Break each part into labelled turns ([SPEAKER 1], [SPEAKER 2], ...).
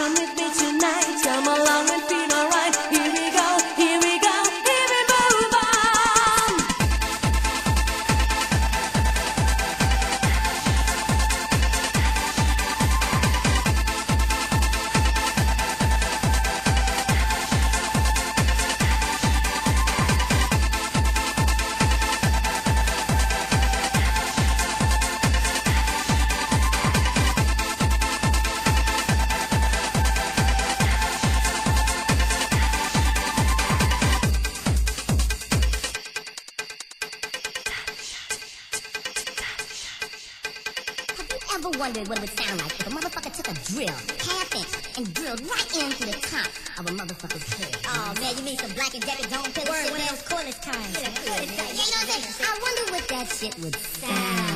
[SPEAKER 1] Come with me tonight, come along ever wondered what it would sound like if a motherfucker took a drill, half inch, and drilled right into the top of a motherfucker's head?
[SPEAKER 2] Oh man, you mean some black and decker dome pillow
[SPEAKER 1] Word,
[SPEAKER 2] shit,
[SPEAKER 1] one of those cordless kinds.
[SPEAKER 2] Yeah,
[SPEAKER 1] you know what I'm saying? I wonder what that shit would sound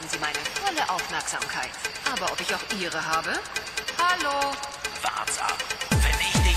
[SPEAKER 3] haben Sie meine volle Aufmerksamkeit. Aber ob ich auch Ihre habe? Hallo?
[SPEAKER 4] Wart's ab. Wenn ich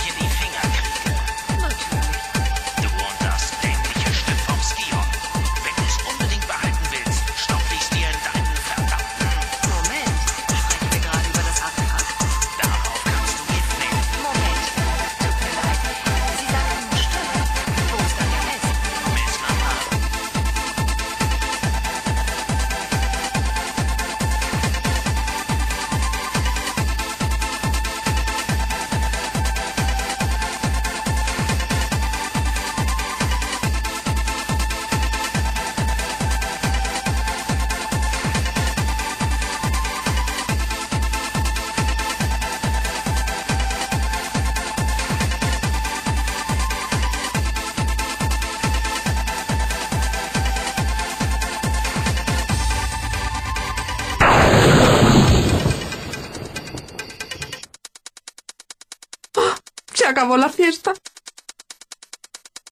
[SPEAKER 5] acabó la fiesta.